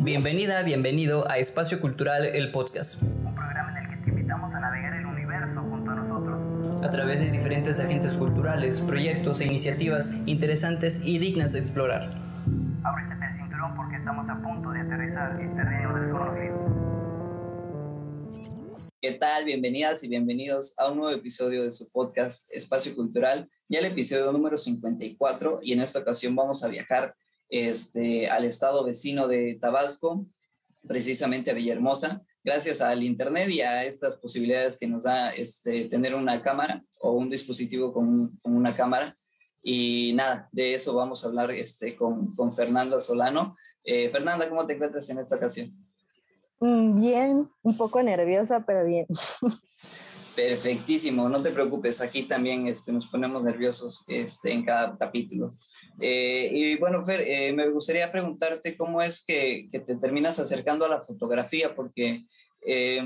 Bienvenida, bienvenido a Espacio Cultural, el podcast. Un programa en el que te invitamos a navegar el universo junto a nosotros. A través de diferentes agentes culturales, proyectos e iniciativas interesantes y dignas de explorar. Ábrete el cinturón porque estamos a punto de aterrizar en terreno desconocido. ¿Qué tal? Bienvenidas y bienvenidos a un nuevo episodio de su podcast Espacio Cultural, ya el episodio número 54 y en esta ocasión vamos a viajar este, al estado vecino de Tabasco, precisamente a Villahermosa, gracias al Internet y a estas posibilidades que nos da este, tener una cámara o un dispositivo con, una cámara. Y nada, de eso vamos a hablar este, con, con Fernanda Solano. Eh, Fernanda, ¿cómo te encuentras en esta ocasión? Mm, bien, un poco nerviosa, pero bien. Perfectísimo, no te preocupes, aquí también este, nos ponemos nerviosos este, en cada capítulo. Eh, y bueno, Fer, eh, me gustaría preguntarte cómo es que, que, te terminas acercando a la fotografía, porque eh,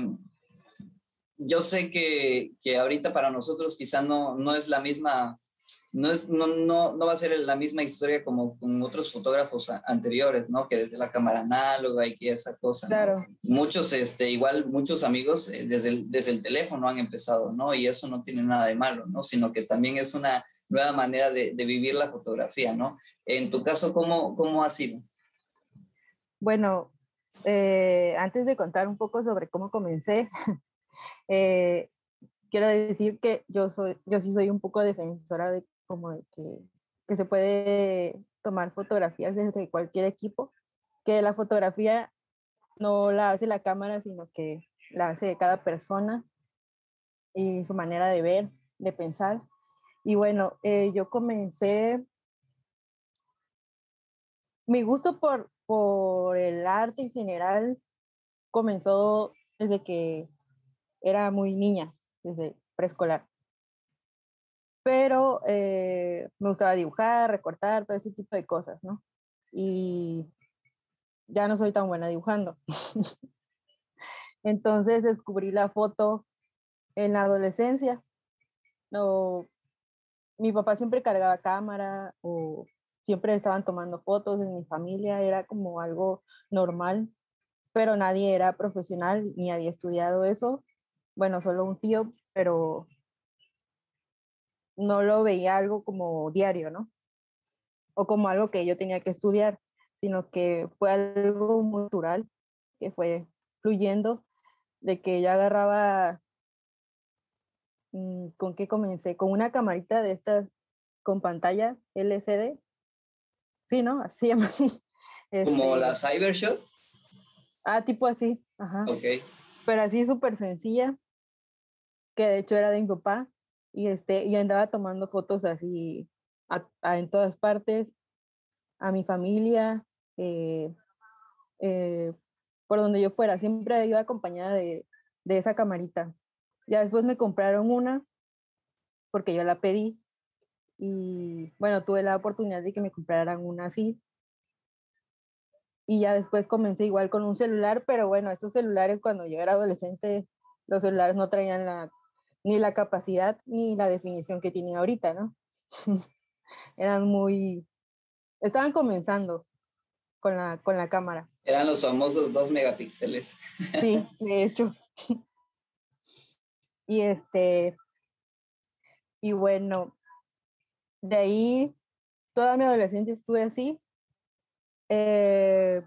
yo sé que, que, ahorita para nosotros quizá no, no es la misma no, es, no, no, no va a ser la misma historia como con otros fotógrafos anteriores, ¿no? Que desde la cámara análoga y que esa cosa. Claro. Muchos, este, igual muchos amigos eh, desde, el, desde el teléfono han empezado, ¿no? Y eso no tiene nada de malo, ¿no? Sino que también es una nueva manera de, de vivir la fotografía, ¿no? En tu caso, ¿cómo, cómo ha sido? Bueno, eh, antes de contar un poco sobre cómo comencé, eh, quiero decir que yo, soy, yo sí soy un poco defensora de como de que, que se puede tomar fotografías desde cualquier equipo, que la fotografía no la hace la cámara, sino que la hace cada persona y su manera de ver, de pensar. Y bueno, eh, yo comencé, mi gusto por, por el arte en general comenzó desde que era muy niña, desde preescolar pero eh, me gustaba dibujar, recortar, todo ese tipo de cosas, ¿no? Y ya no soy tan buena dibujando. Entonces descubrí la foto en la adolescencia. No, mi papá siempre cargaba cámara o siempre estaban tomando fotos en mi familia, era como algo normal, pero nadie era profesional ni había estudiado eso. Bueno, solo un tío, pero no lo veía algo como diario, ¿no? O como algo que yo tenía que estudiar, sino que fue algo muy natural, que fue fluyendo, de que yo agarraba, mm, ¿con qué comencé? Con una camarita de estas con pantalla LCD. Sí, ¿no? Así ¿Como la este Cybershot? Ah, tipo así, ajá. Ok. Pero así súper sencilla, que de hecho era de mi papá, y, este, y andaba tomando fotos así en todas partes, a mi familia, eh, eh, por donde yo fuera, siempre iba acompañada de, de esa camarita. Ya después me compraron una porque yo la pedí y bueno, tuve la oportunidad de que me compraran una así. Y ya después comencé igual con un celular, pero bueno, esos celulares cuando yo era adolescente, los celulares no traían la ni la capacidad ni la definición que tienen ahorita, ¿no? Eran muy, estaban comenzando con la, con la cámara. Eran los famosos dos megapíxeles. Sí, de hecho. Y este, y bueno, de ahí toda mi adolescencia estuve así. Eh,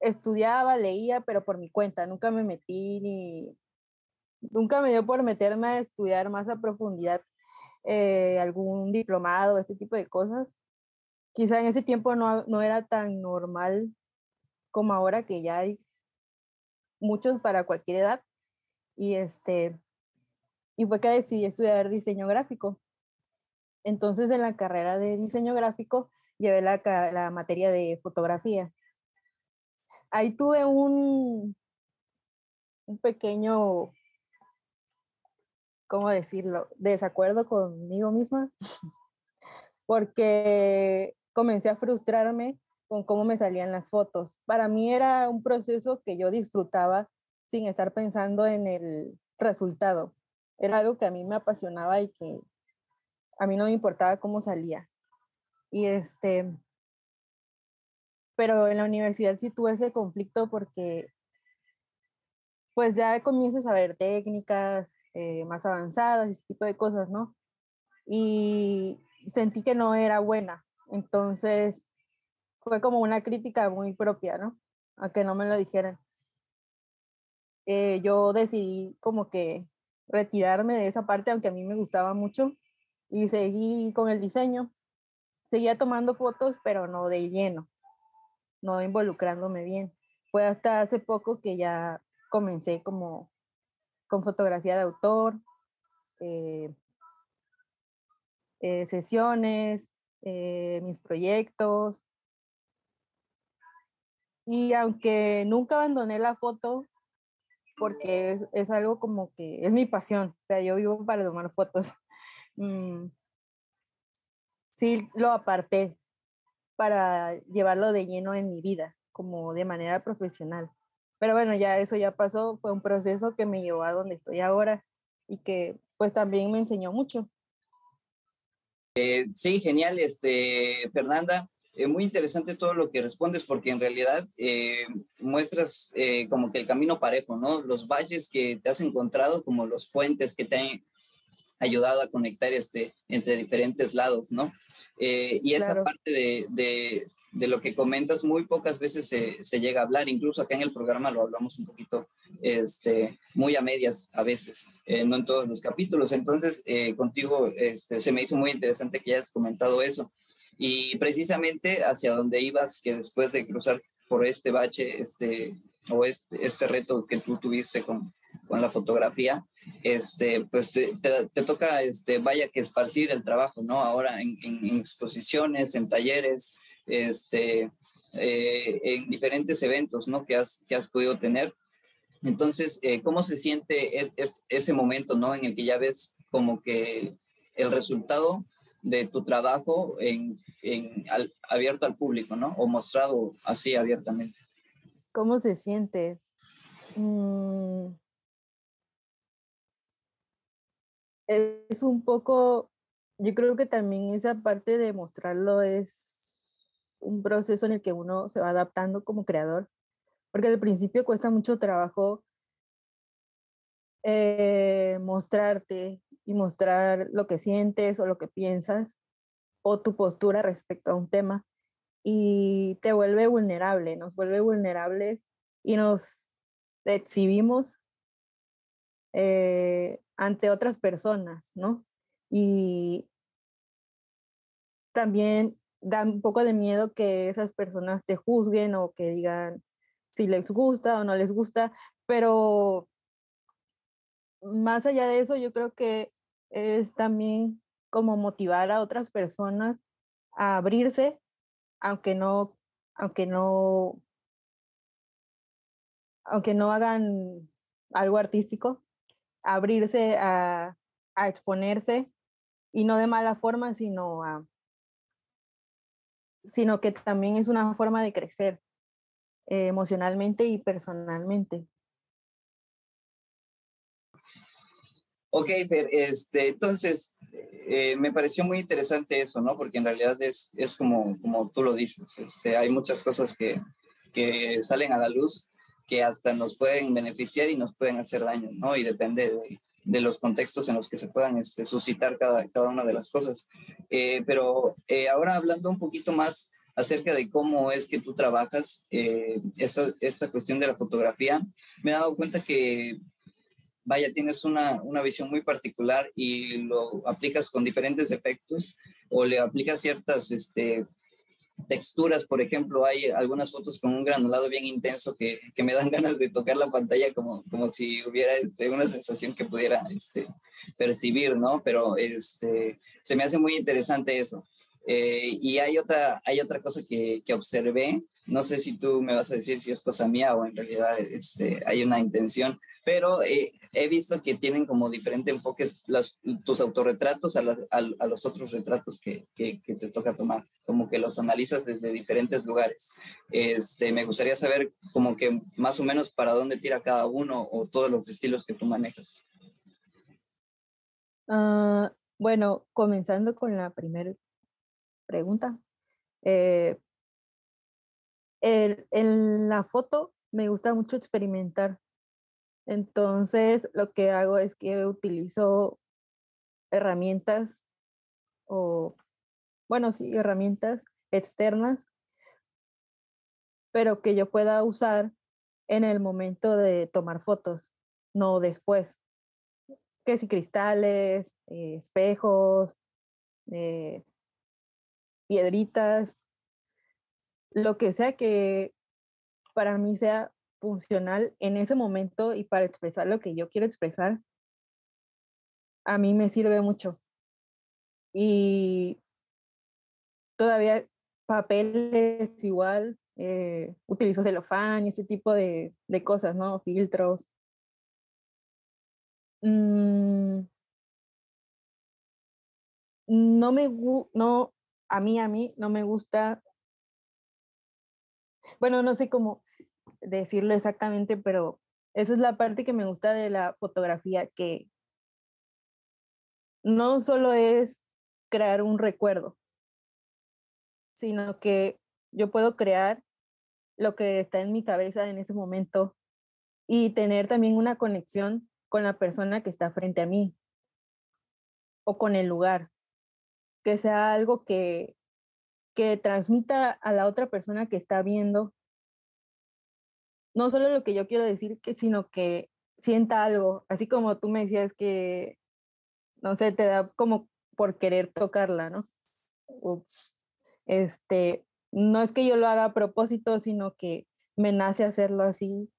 estudiaba, leía, pero por mi cuenta, nunca me metí ni, nunca me dio por meterme a estudiar más a profundidad eh, algún diplomado, ese tipo de cosas. Quizá en ese tiempo no, no era tan normal como ahora que ya hay muchos para cualquier edad. Y, este, y fue que decidí estudiar diseño gráfico. Entonces en la carrera de diseño gráfico llevé la, la materia de fotografía. Ahí tuve un, un pequeño ¿cómo decirlo?, desacuerdo conmigo misma, porque comencé a frustrarme con cómo me salían las fotos. Para mí era un proceso que yo disfrutaba sin estar pensando en el resultado. Era algo que a mí me apasionaba y que a mí no me importaba cómo salía. Y este, pero en la universidad sí tuve ese conflicto porque pues ya comienzas a ver técnicas eh, más avanzadas, ese tipo de cosas, ¿no? Y sentí que no era buena. Entonces fue como una crítica muy propia, ¿no? A que no me lo dijeran. Eh, yo decidí como que retirarme de esa parte, aunque a mí me gustaba mucho, y seguí con el diseño. Seguía tomando fotos, pero no de lleno, no involucrándome bien. Fue hasta hace poco que ya comencé como con fotografía de autor, eh, eh, sesiones, eh, mis proyectos. Y aunque nunca abandoné la foto, porque es, algo como que es mi pasión, o sea, yo vivo para tomar fotos. Mm, sí, lo aparté para llevarlo de lleno en mi vida, como de manera profesional. Pero bueno, ya eso ya pasó, fue un proceso que me llevó a donde estoy ahora y que pues también me enseñó mucho. Eh, sí, genial, este, Fernanda. Eh, muy interesante todo lo que respondes porque en realidad eh, muestras eh, como que el camino parejo, ¿no? Los valles que te has encontrado como los puentes que te han ayudado a conectar este, entre diferentes lados, ¿no? y esa Claro. parte de, de, de lo que comentas muy pocas veces se, se llega a hablar, incluso acá en el programa lo hablamos un poquito, este, muy a medias a veces, eh, no en todos los capítulos. Entonces, eh, contigo este, se me hizo muy interesante que hayas comentado eso. Y precisamente hacia donde ibas, que después de cruzar por este bache, este, o este, este reto que tú tuviste con, con la fotografía, este, pues te, te, te, toca, este, vaya que esparcir el trabajo, ¿no? Ahora en exposiciones, en talleres, este, eh, en diferentes eventos, ¿no? Que has, que has podido tener. Entonces, eh, ¿cómo se siente es, es, ese momento, ¿no? En el que ya ves como que el resultado de tu trabajo en, en al, abierto al público, ¿no? O mostrado así abiertamente. ¿Cómo se siente? Mm. Es un poco, yo creo que también esa parte de mostrarlo es un proceso en el que uno se va adaptando como creador, porque al principio cuesta mucho trabajo eh, mostrarte y mostrar lo que sientes o lo que piensas o tu postura respecto a un tema y te vuelve vulnerable, nos vuelve vulnerables y nos exhibimos eh, ante otras personas, ¿no? Y también da un poco de miedo que esas personas te juzguen o que digan si les gusta o no les gusta, pero más allá de eso, yo creo que es también como motivar a otras personas a abrirse, aunque no, aunque no, aunque no hagan algo artístico, abrirse a, a exponerse y no de mala forma, sino a, sino que también es una forma de crecer eh, emocionalmente y personalmente. Ok, Fer, este, entonces eh, me pareció muy interesante eso, ¿no? Porque en realidad es, es como, como tú lo dices, este, hay muchas cosas que, que salen a la luz que hasta nos pueden beneficiar y nos pueden hacer daño, ¿no? Y depende de, de los contextos en los que se puedan este, suscitar cada, cada una de las cosas. Eh, pero eh, ahora hablando un poquito más acerca de cómo es que tú trabajas eh, esta, esta cuestión de la fotografía, me he dado cuenta que vaya, tienes una, una, visión muy particular y lo aplicas con diferentes efectos o le aplicas ciertas este, texturas, por ejemplo, hay algunas fotos con un granulado bien intenso que, que me dan ganas de tocar la pantalla como, como si hubiera este, una sensación que pudiera este, percibir, ¿no? Pero este, se me hace muy interesante eso. Eh, y hay otra, hay otra cosa que, que, observé, no sé si tú me vas a decir si es cosa mía o en realidad este, hay una intención, pero eh, he visto que tienen como diferente enfoque tus autorretratos a, la, a, a, los otros retratos que, que, que, te toca tomar, como que los analizas desde diferentes lugares. Este, me gustaría saber como que más o menos para dónde tira cada uno o todos los estilos que tú manejas. Uh, bueno, comenzando con la primera pregunta. Eh, en la foto me gusta mucho experimentar. Entonces, lo que hago es que utilizo herramientas o, bueno, sí, herramientas externas, pero que yo pueda usar en el momento de tomar fotos, no después. Que si cristales, eh, espejos, eh, piedritas, lo que sea que para mí sea funcional en ese momento y para expresar lo que yo quiero expresar, a mí me sirve mucho. Y todavía papeles igual, eh, utilizo celofán y ese tipo de, de cosas, ¿no? Filtros. Mm, no me no, a mí, a mí no me gusta, bueno, no sé cómo decirlo exactamente, pero esa es la parte que me gusta de la fotografía, que no solo es crear un recuerdo, sino que yo puedo crear lo que está en mi cabeza en ese momento y tener también una conexión con la persona que está frente a mí o con el lugar, que sea algo que, que transmita a la otra persona que está viendo no solo lo que yo quiero decir, que, sino que sienta algo, así como tú me decías que, no sé, te da como por querer tocarla, ¿no? O, este, no es que yo lo haga a propósito, sino que me nace hacerlo así.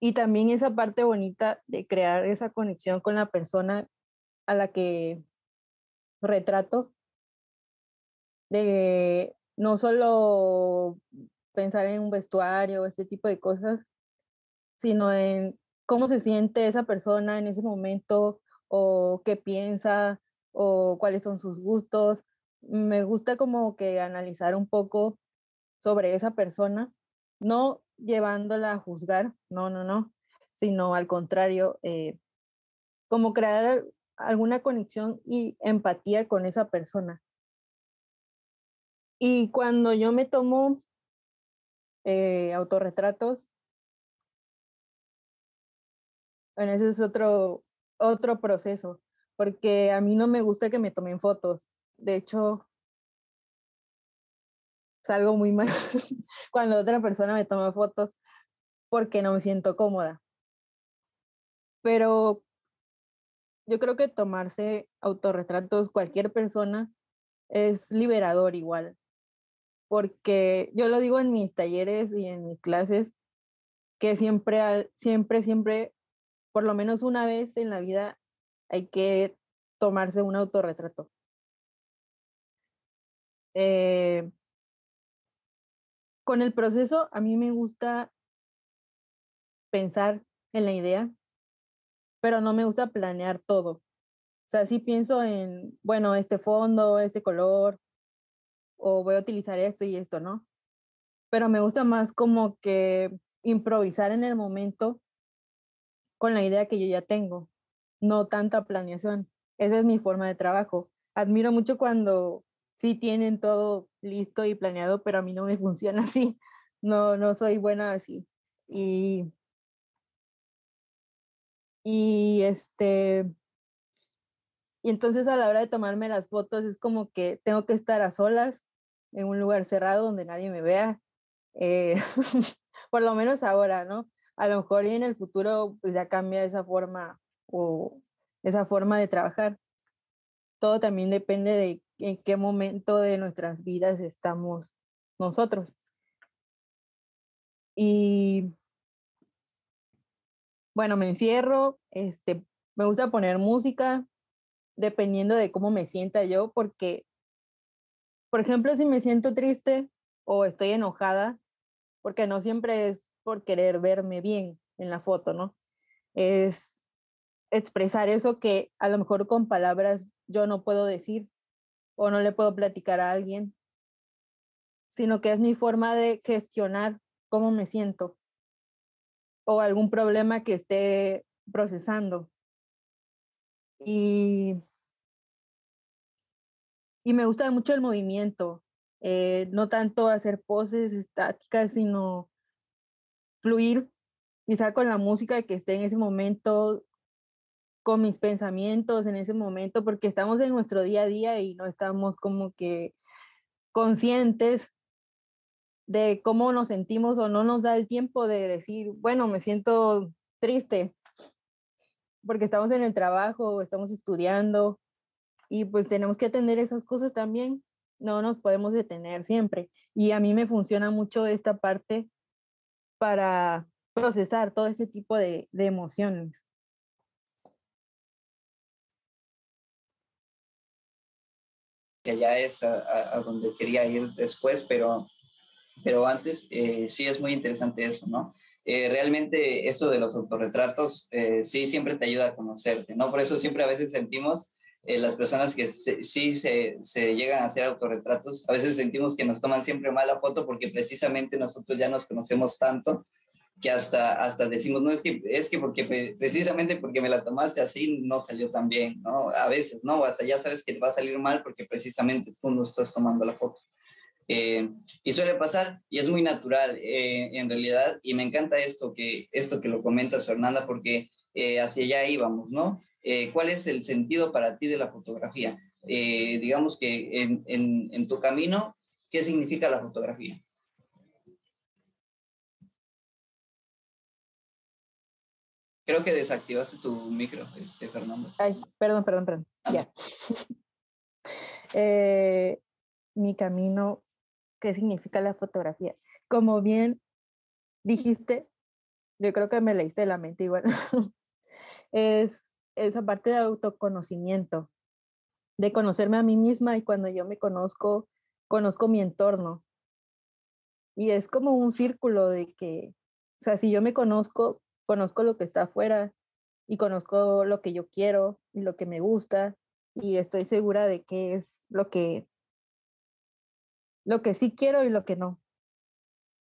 Y también esa parte bonita de crear esa conexión con la persona a la que retrato, de no solo pensar en un vestuario, este tipo de cosas, sino en cómo se siente esa persona en ese momento o qué piensa o cuáles son sus gustos. Me gusta como que analizar un poco sobre esa persona, no llevándola a juzgar, no, no, no, sino al contrario, eh, como crear alguna conexión y empatía con esa persona. Y cuando yo me tomo eh, autorretratos, bueno, ese es otro, otro proceso, porque a mí no me gusta que me tomen fotos. De hecho, salgo muy mal cuando otra persona me toma fotos porque no me siento cómoda. Pero yo creo que tomarse autorretratos cualquier persona es liberador igual, porque yo lo digo en mis talleres y en mis clases, que siempre, siempre, siempre, por lo menos una vez en la vida hay que tomarse un autorretrato. Eh, con el proceso, a mí me gusta pensar en la idea, pero no me gusta planear todo. O sea, sí pienso en, bueno, este fondo, este color, o voy a utilizar esto y esto, ¿no? Pero me gusta más como que improvisar en el momento con la idea que yo ya tengo, no tanta planeación. Esa es mi forma de trabajo. Admiro mucho cuando sí tienen todo listo y planeado, pero a mí no me funciona así. No, no soy buena así. Y, y este, y entonces a la hora de tomarme las fotos es como que tengo que estar a solas en un lugar cerrado donde nadie me vea. eh, por lo menos ahora, ¿no? A lo mejor y en el futuro pues ya cambia esa forma o esa forma de trabajar. Todo también depende de en qué momento de nuestras vidas estamos nosotros. Y bueno, me encierro, este, me gusta poner música dependiendo de cómo me sienta yo, porque, por ejemplo, si me siento triste o estoy enojada, porque no siempre es por querer verme bien en la foto, ¿no? Es expresar eso que a lo mejor con palabras yo no puedo decir o no le puedo platicar a alguien, sino que es mi forma de gestionar cómo me siento o algún problema que esté procesando. Y, y me gusta mucho el movimiento. eh, no tanto hacer poses estáticas, sino fluir quizá con la música que esté en ese momento, con mis pensamientos en ese momento, porque estamos en nuestro día a día y no estamos como que conscientes de cómo nos sentimos o no nos da el tiempo de decir, bueno, me siento triste porque estamos en el trabajo, estamos estudiando y pues tenemos que atender esas cosas también. No nos podemos detener siempre. Y a mí me funciona mucho esta parte para procesar todo ese tipo de, de emociones. Que ya es a, donde quería ir después, pero, pero antes eh, sí es muy interesante eso, ¿no? Eh, realmente esto de los autorretratos eh, sí siempre te ayuda a conocerte, ¿no? Por eso siempre a veces sentimos eh, las personas que sí se, se, llegan a hacer autorretratos, a veces sentimos que nos toman siempre mala foto porque precisamente nosotros ya nos conocemos tanto que hasta, hasta decimos, no, es que, es que porque precisamente porque me la tomaste así no salió tan bien, ¿no? A veces, ¿no? Hasta ya sabes que va a salir mal porque precisamente tú no estás tomando la foto. Eh, y suele pasar y es muy natural eh, en realidad y me encanta esto que, esto que lo comenta Fernanda porque hacia allá íbamos, ¿no? Eh, ¿Cuál es el sentido para ti de la fotografía? Eh, digamos que en, en, en tu camino, ¿qué significa la fotografía? Creo que desactivaste tu micro, este, Fernando. Ay, perdón, perdón, perdón. Ah. Ya. eh, mi camino, ¿qué significa la fotografía? Como bien dijiste, yo creo que me leíste la mente igual. es esa parte de autoconocimiento, de conocerme a mí misma y cuando yo me conozco, conozco mi entorno. Y es como un círculo de que, o sea, si yo me conozco, conozco lo que está afuera y conozco lo que yo quiero y lo que me gusta y estoy segura de qué es lo que lo que sí quiero y lo que no.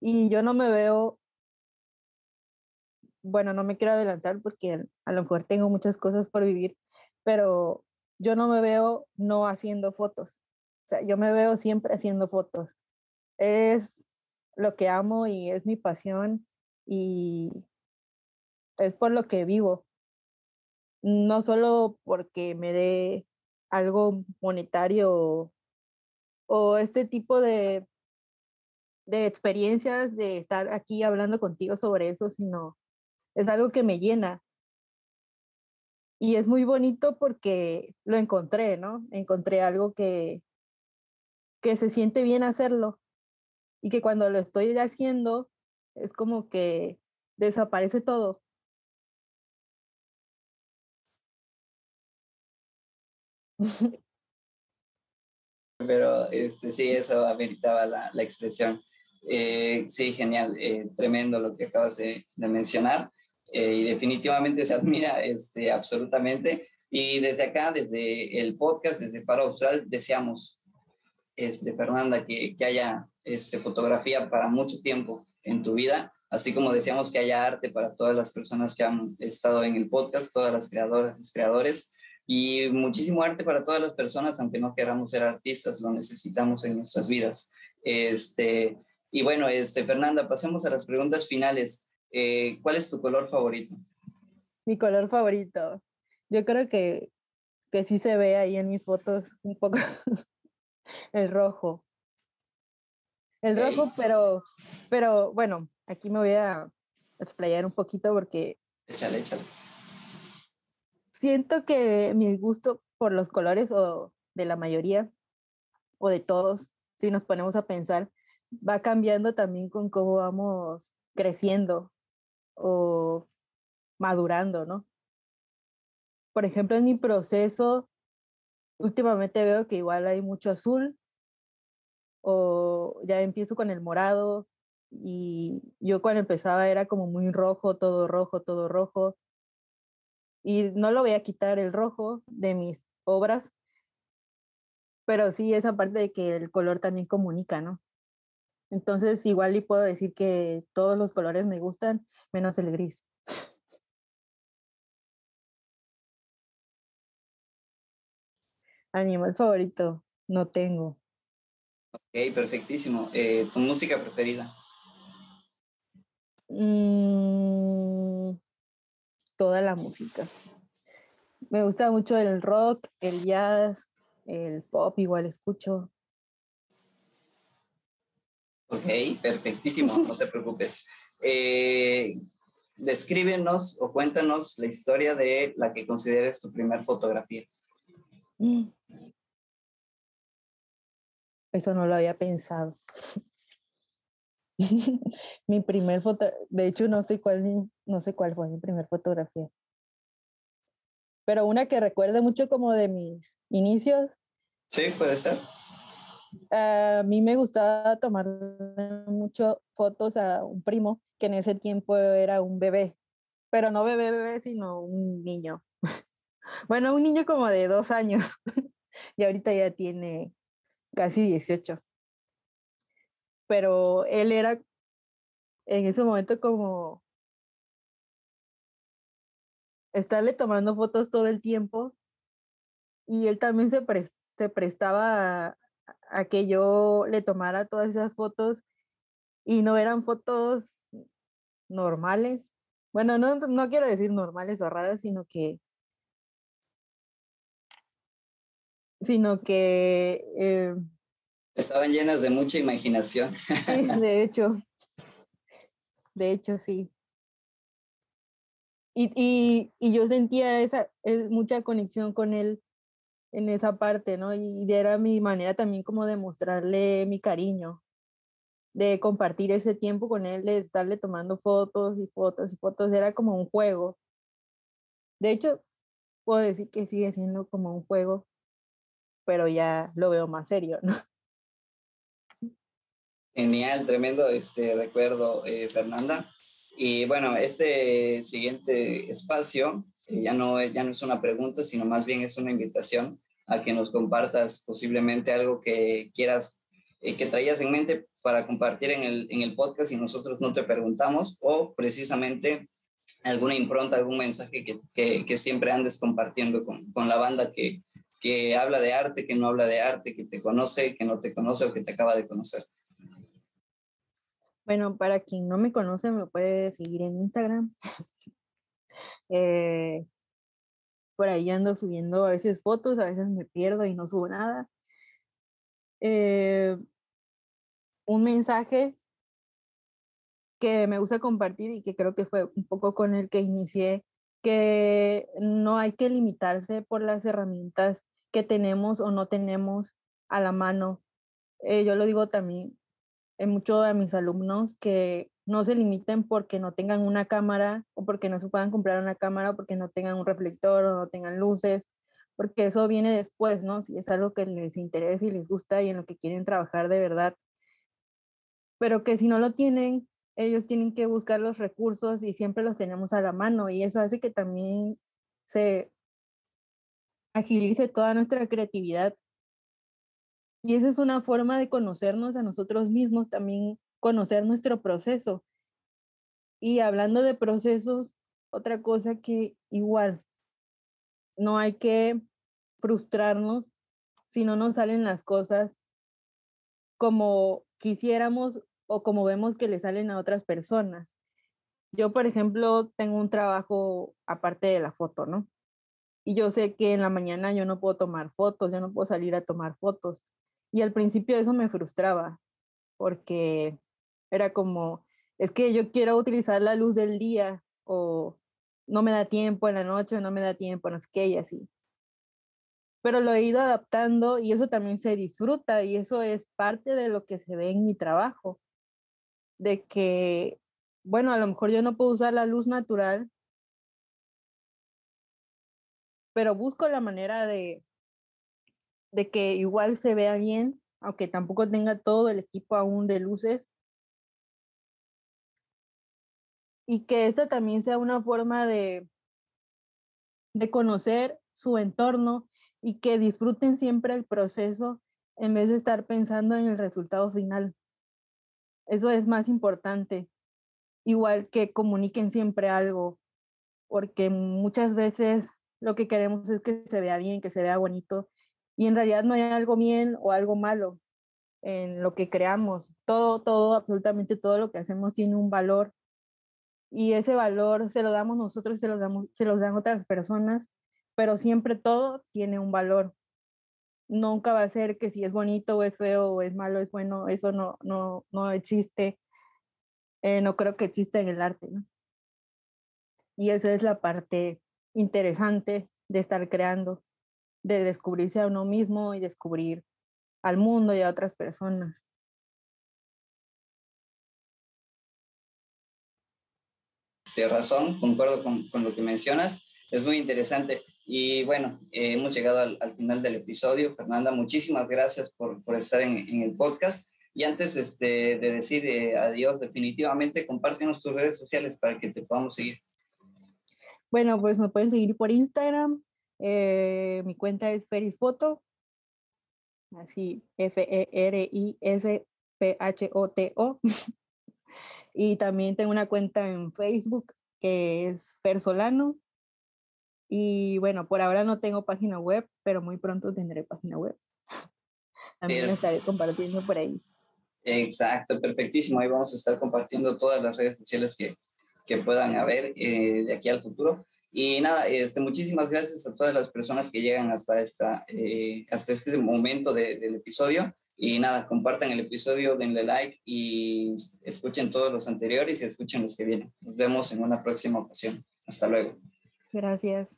Y yo no me veo bueno, no me quiero adelantar porque a lo mejor tengo muchas cosas por vivir, pero yo no me veo no haciendo fotos. O sea, yo me veo siempre haciendo fotos. Es lo que amo y es mi pasión y es por lo que vivo. No solo porque me dé algo monetario o, este tipo de, de experiencias de estar aquí hablando contigo sobre eso, sino es algo que me llena. Y es muy bonito porque lo encontré, ¿no? Encontré algo que, que se siente bien hacerlo y que cuando lo estoy haciendo es como que desaparece todo. Pero este, sí, eso ameritaba la, la expresión. Eh, sí, genial, eh, tremendo lo que acabas de, de mencionar. Eh, y definitivamente se admira este, absolutamente. Y desde acá, desde el podcast, desde Faro Austral, deseamos, este, Fernanda, que, que haya este, fotografía para mucho tiempo en tu vida, así como deseamos que haya arte para todas las personas que han estado en el podcast, todas las creadoras, los creadores, y muchísimo arte para todas las personas, aunque no queramos ser artistas, lo necesitamos en nuestras vidas. Este, y bueno, este, Fernanda, pasemos a las preguntas finales. Eh, ¿cuál es tu color favorito? Mi color favorito. Yo creo que, que sí se ve ahí en mis fotos un poco el rojo. El rojo, pero, pero bueno, aquí me voy a explayar un poquito porque... Échale, échale. Siento que mi gusto por los colores o de la mayoría o de todos, si nos ponemos a pensar, va cambiando también con cómo vamos creciendo o madurando, ¿no? Por ejemplo, en mi proceso, últimamente veo que igual hay mucho azul o ya empiezo con el morado y yo cuando empezaba era como muy rojo, todo rojo, todo rojo. Y no lo voy a quitar el rojo de mis obras, pero sí esa parte de que el color también comunica, ¿no? Entonces, igual y puedo decir que todos los colores me gustan, menos el gris. Animal favorito, no tengo. Ok, perfectísimo. Eh, ¿Tu música preferida? Mm, toda la música. Me gusta mucho el rock, el jazz, el pop, igual escucho. Ok, perfectísimo, no te preocupes. Eh, descríbenos o cuéntanos la historia de la que consideres tu primer fotografía. Eso no lo había pensado. mi primer foto, de hecho no sé cuál, no sé cuál fue mi primer fotografía. Pero una que recuerde mucho como de mis inicios. Sí, puede ser. A mí me gustaba tomar mucho fotos a un primo que en ese tiempo era un bebé, pero no bebé bebé, sino un niño. bueno, un niño como de dos años y ahorita ya tiene casi 18. Pero él era en ese momento como estarle tomando fotos todo el tiempo y él también se, se prestaba a, a, que yo le tomara todas esas fotos y no eran fotos normales. Bueno, no, no quiero decir normales o raras, sino que sino que... Eh, Estaban llenas de mucha imaginación. Sí, de hecho, de hecho sí. Y, y, y yo sentía esa es, mucha conexión con él en esa parte, ¿no? Y era mi manera también como de mostrarle mi cariño, de compartir ese tiempo con él, de estarle tomando fotos y fotos y fotos, era como un juego. De hecho, puedo decir que sigue siendo como un juego, pero ya lo veo más serio, ¿no? Genial, tremendo este recuerdo, eh, Fernanda. Y bueno, este siguiente espacio ya, no, ya no es una pregunta, sino más bien es una invitación a que nos compartas posiblemente algo que quieras, eh, que traías en mente para compartir en el, en el podcast y nosotros no te preguntamos, o precisamente alguna impronta, algún mensaje que, que, siempre andes compartiendo con, con la banda que, que habla de arte, que no habla de arte, que te conoce, que no te conoce o que te acaba de conocer. Bueno, para quien no me conoce, me puede seguir en Instagram. eh, por ahí ando subiendo a veces fotos, a veces me pierdo y no subo nada. Eh, un mensaje que me gusta compartir y que creo que fue un poco con el que inicié, que no hay que limitarse por las herramientas que tenemos o no tenemos a la mano. Eh, yo lo digo también en muchos de mis alumnos que no se limiten porque no tengan una cámara o porque no se puedan comprar una cámara o porque no tengan un reflector o no tengan luces, porque eso viene después, ¿no? Si es algo que les interesa y les gusta y en lo que quieren trabajar de verdad. Pero que si no lo tienen, ellos tienen que buscar los recursos y siempre los tenemos a la mano y eso hace que también se agilice toda nuestra creatividad. Y esa es una forma de conocernos a nosotros mismos, también conocer nuestro proceso. Y hablando de procesos, otra cosa que igual no hay que frustrarnos si no nos salen las cosas como quisiéramos o como vemos que le salen a otras personas. Yo, por ejemplo, tengo un trabajo aparte de la foto, ¿no? Y yo sé que en la mañana yo no puedo tomar fotos, yo no puedo salir a tomar fotos. Y al principio eso me frustraba, porque era como, es que yo quiero utilizar la luz del día o no me da tiempo en la noche, no me da tiempo, no sé qué, y así. Pero lo he ido adaptando y eso también se disfruta y eso es parte de lo que se ve en mi trabajo. De que, bueno, a lo mejor yo no puedo usar la luz natural, pero busco la manera de, de que igual se vea bien, aunque tampoco tenga todo el equipo aún de luces. Y que esta también sea una forma de, de conocer su entorno y que disfruten siempre el proceso en vez de estar pensando en el resultado final. Eso es más importante. Igual que comuniquen siempre algo, porque muchas veces lo que queremos es que se vea bien, que se vea bonito, y en realidad no hay algo bien o algo malo. en lo que creamos. Todo, todo, absolutamente todo lo que hacemos tiene un valor y ese valor se lo damos nosotros, se lo damos, se los dan otras personas, pero siempre todo tiene un valor. Nunca va a ser que si es bonito o es feo o es malo, es bueno, eso no, no, no existe. Eh, no creo que exista en el arte. Y esa es la parte interesante de estar creando, de descubrirse a uno mismo y descubrir al mundo y a otras personas. De razón, concuerdo con, con, lo que mencionas, es muy interesante. Y bueno, eh, hemos llegado al, al, final del episodio. Fernanda, muchísimas gracias por, por estar en, en, el podcast. Y antes este, de decir eh, adiós, definitivamente compártenos tus redes sociales para que te podamos seguir. Bueno, pues me pueden seguir por Instagram. Eh, mi cuenta es Ferisfoto, así F-E-R-I-S-P-H-O-T-O. Y también tengo una cuenta en Facebook que es Fersolano. Y bueno, por ahora no tengo página web, pero muy pronto tendré página web. También lo estaré compartiendo por ahí. Exacto, perfectísimo. Ahí vamos a estar compartiendo todas las redes sociales que, que puedan haber eh, de aquí al futuro. Y nada, este, muchísimas gracias a todas las personas que llegan hasta, esta, eh, hasta este momento de, del episodio. Y nada, compartan el episodio, denle like y escuchen todos los anteriores y escuchen los que vienen. Nos vemos en una próxima ocasión. Hasta luego. Gracias.